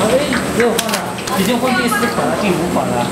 哎，又换了，已经换第四款了，第五款了。